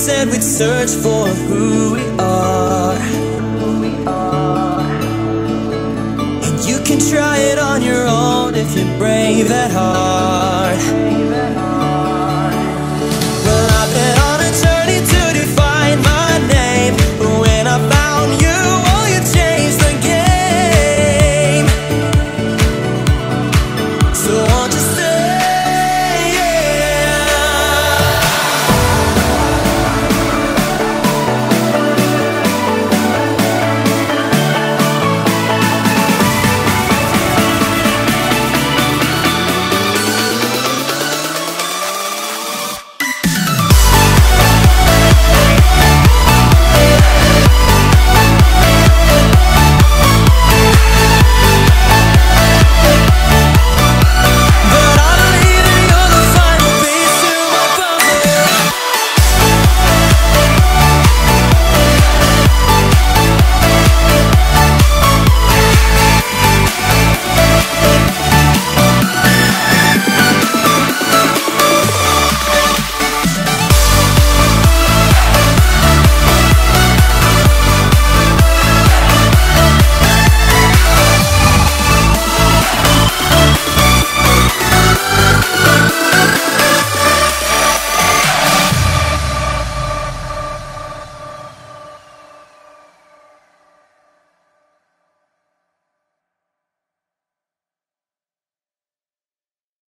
We'd search for who we are. And you can try it on your own if you're brave at heart.